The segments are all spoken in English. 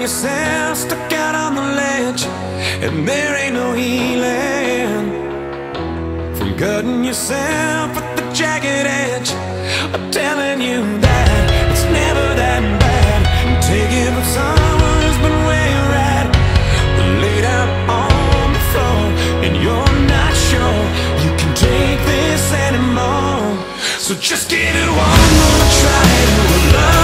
find yourself stuck out on the ledge and there ain't no healing from cutting yourself at the jagged edge. I'm telling you that it's never that bad. Take it from someone who's been where you're at, laid out on the floor, and you're not sure you can take this anymore. So just give it one more try to love.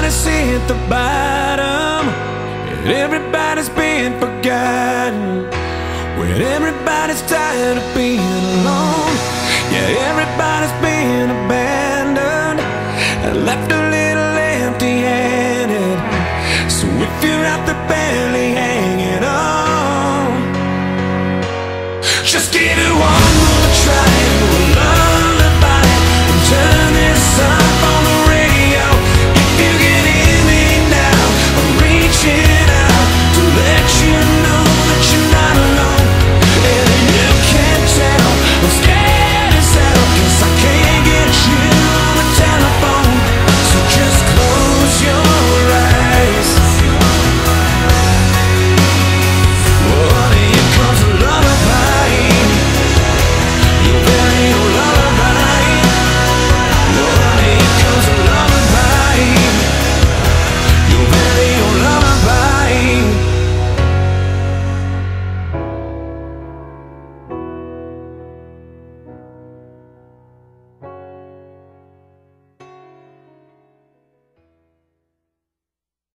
Everybody's hit the bottom, and everybody's been forgotten. When everybody's tired of being alone, yeah, everybody's been abandoned and left a little empty-handed. So if you're out there barely hanging on, just give it one more try.